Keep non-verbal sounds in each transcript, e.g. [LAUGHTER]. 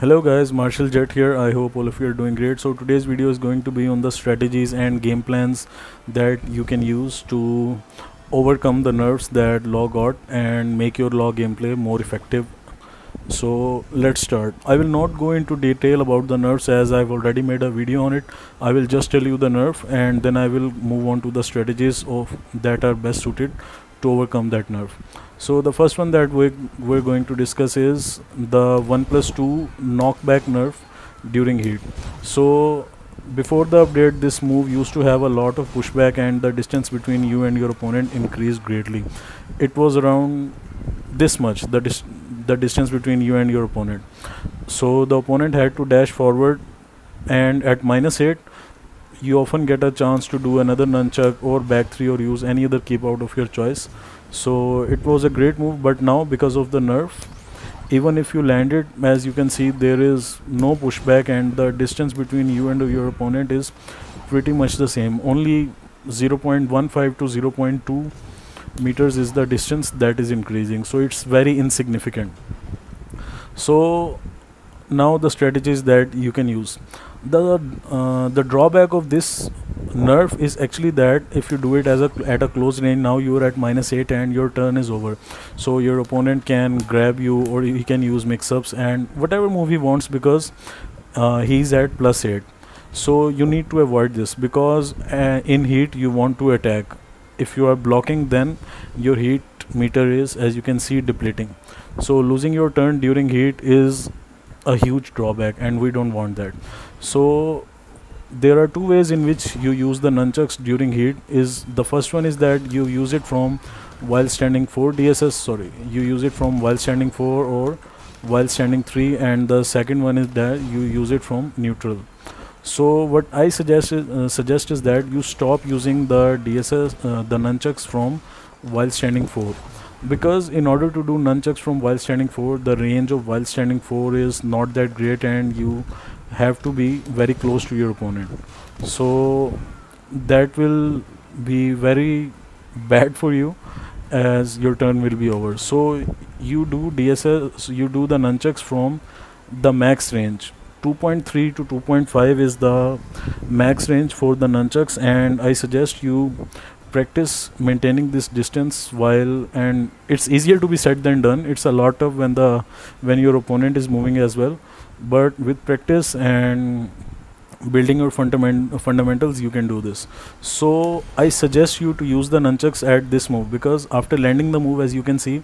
Hello guys, Marshall Jutt here. I hope all of you are doing great. So today's video is going to be on the strategies and game plans that you can use to overcome the nerfs that Law got and make your Law gameplay more effective. So let's start. I will not go into detail about the nerfs as I've already made a video on it. I will just tell you the nerf and then I will move on to the strategies of that are best suited to overcome that nerf. So the first one that we're, we're going to discuss is the 1 plus 2 knockback nerf during heat. So before the update this move used to have a lot of pushback and the distance between you and your opponent increased greatly. It was around this much the, dis the distance between you and your opponent. So the opponent had to dash forward and at minus 8 you often get a chance to do another nunchuck or back 3 or use any other keep out of your choice. So it was a great move but now because of the nerf even if you land it as you can see there is no pushback and the distance between you and your opponent is pretty much the same. Only 0.15 to 0.2 meters is the distance that is increasing. So it's very insignificant. So now the strategies that you can use the uh, the drawback of this nerf is actually that if you do it as a at a close range now you're at minus 8 and your turn is over. So your opponent can grab you or he can use mix-ups and whatever move he wants because uh, he's at plus 8 so you need to avoid this because uh, in heat you want to attack. If you are blocking then your heat meter is as you can see depleting. So losing your turn during heat is a huge drawback and we don't want that so there are two ways in which you use the nunchucks during heat. Is the first one is that you use it from while standing 4 dss sorry you use it from while standing 4 or while standing 3 and the second one is that you use it from neutral. So what i suggest is, uh, suggest is that you stop using the dss uh, the nunchucks from while standing 4 because in order to do nunchucks from while standing 4 the range of while standing 4 is not that great and you have to be very close to your opponent. So that will be very bad for you as your turn will be over. So you do dss you do the nunchucks from the max range. 2.3 to 2.5 is the max range for the nunchucks and i suggest you practice maintaining this distance while and it's easier to be said than done. It's a lot of when the when your opponent is moving as well but with practice and building your fundament fundamentals you can do this. So i suggest you to use the nunchucks at this move because after landing the move as you can see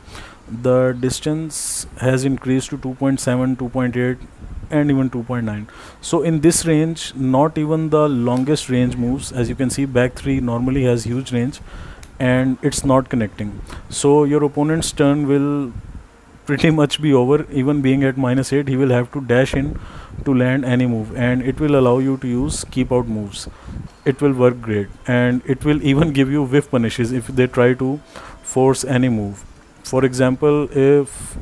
the distance has increased to 2.7 2.8 and even 2.9 so in this range not even the longest range moves as you can see back 3 normally has huge range and it's not connecting. So your opponent's turn will pretty much be over. Even being at minus 8 he will have to dash in to land any move. And it will allow you to use keep out moves. It will work great. And it will even give you whiff punishes if they try to force any move. For example if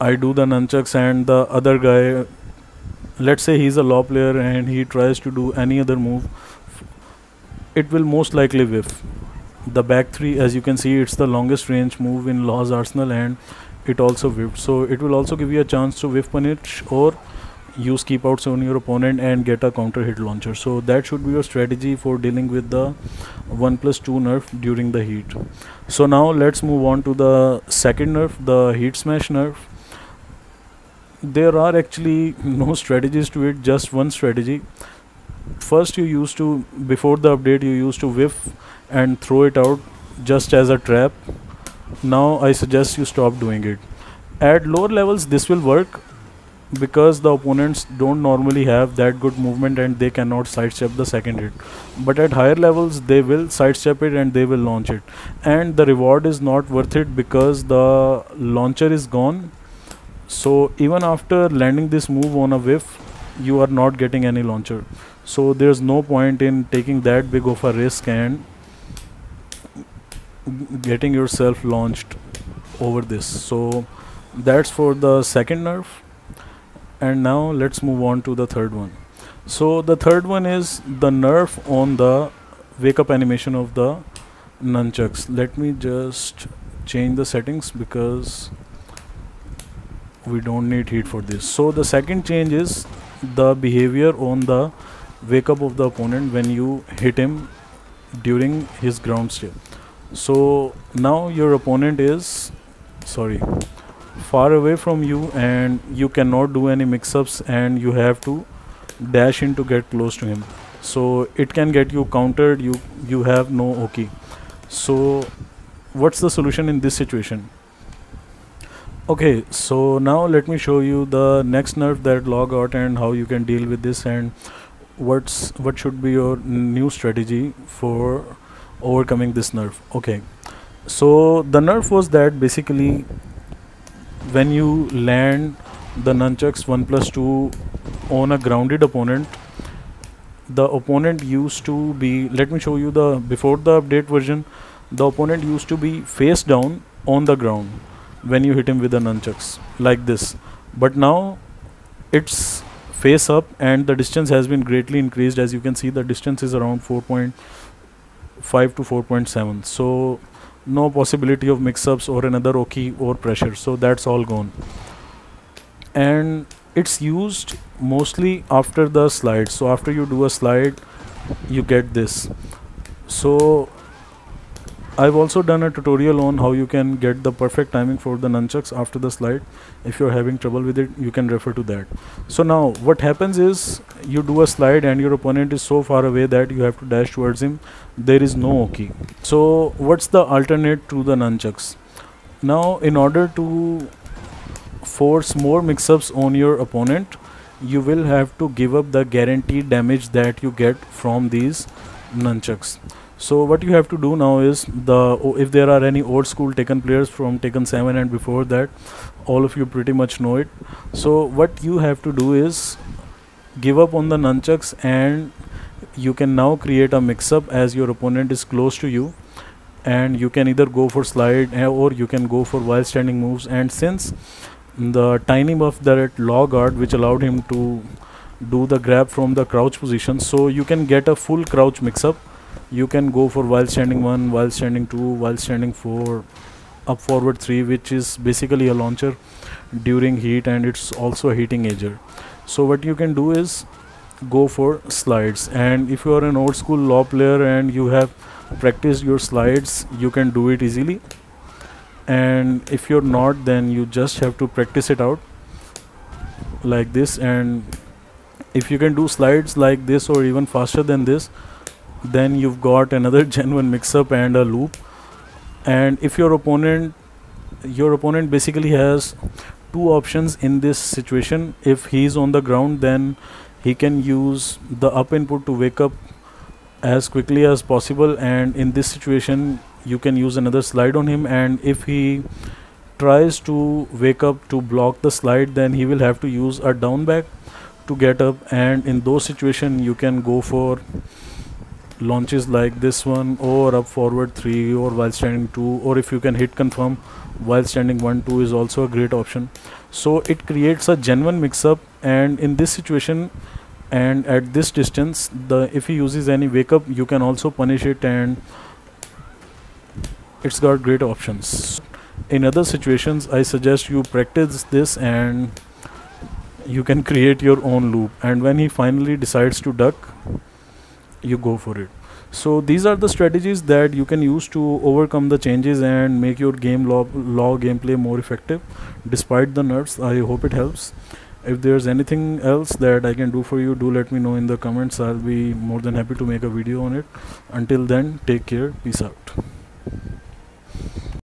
I do the nunchucks and the other guy let's say he's a law player and he tries to do any other move it will most likely whiff the back three as you can see it's the longest range move in Law's arsenal and it also whiffed so it will also give you a chance to whiff punish or use keep outs on your opponent and get a counter hit launcher. So that should be your strategy for dealing with the 1 plus 2 nerf during the heat. So now let's move on to the second nerf the heat smash nerf. There are actually [LAUGHS] no strategies to it just one strategy first you used to before the update you used to whiff and throw it out just as a trap. Now I suggest you stop doing it. At lower levels this will work because the opponents don't normally have that good movement and they cannot sidestep the second hit. But at higher levels they will sidestep it and they will launch it. And the reward is not worth it because the launcher is gone. So even after landing this move on a whiff you are not getting any launcher so there's no point in taking that big of a risk and getting yourself launched over this. So that's for the second nerf and now let's move on to the third one. So the third one is the nerf on the wake up animation of the nunchucks. Let me just change the settings because we don't need heat for this. So the second change is the behavior on the wake up of the opponent when you hit him during his ground state. So now your opponent is sorry far away from you and you cannot do any mix-ups and you have to dash in to get close to him. So it can get you countered you you have no okay so what's the solution in this situation? Okay so now let me show you the next nerf that law got and how you can deal with this and what's what should be your new strategy for overcoming this nerf? Okay. So the nerf was that basically when you land the nunchucks 1 plus 2 on a grounded opponent the opponent used to be let me show you the before the update version the opponent used to be face down on the ground when you hit him with the nunchucks like this. But now it's face up and the distance has been greatly increased. As you can see the distance is around 4.5 to 4.7 so no possibility of mix-ups or another oki or pressure. So that's all gone. And it's used mostly after the slide. So after you do a slide you get this. So I've also done a tutorial on how you can get the perfect timing for the nunchucks after the slide. If you're having trouble with it, you can refer to that. So now what happens is you do a slide and your opponent is so far away that you have to dash towards him. There is no key. So what's the alternate to the nunchucks? Now in order to force more mix-ups on your opponent, you will have to give up the guaranteed damage that you get from these nunchucks so what you have to do now is the if there are any old school Tekken players from Tekken 7 and before that all of you pretty much know it. So what you have to do is give up on the nunchucks and you can now create a mix-up as your opponent is close to you. And you can either go for slide eh, or you can go for while standing moves. And since the tiny buff that law guard which allowed him to do the grab from the crouch position so you can get a full crouch mix-up you can go for while standing 1 while standing 2 while standing 4 up forward 3 which is basically a launcher during heat and it's also a heat engager. So what you can do is go for slides. And if you are an old school law player and you have practiced your slides you can do it easily. And if you're not then you just have to practice it out like this. And if you can do slides like this or even faster than this then you've got another [LAUGHS] genuine mix-up and a loop. And if your opponent your opponent basically has two options in this situation. If he's on the ground then he can use the up input to wake up as quickly as possible. And in this situation you can use another slide on him. And if he tries to wake up to block the slide then he will have to use a down back to get up. And in those situations you can go for launches like this one or up forward 3 or while standing 2 or if you can hit confirm while standing 1 2 is also a great option. So it creates a genuine mix up and in this situation and at this distance the if he uses any wake up you can also punish it and it's got great options. In other situations i suggest you practice this and you can create your own loop. And when he finally decides to duck you go for it. So these are the strategies that you can use to overcome the changes and make your game law, law gameplay more effective. Despite the nerfs i hope it helps. If there's anything else that i can do for you do let me know in the comments. I'll be more than happy to make a video on it. Until then take care. Peace out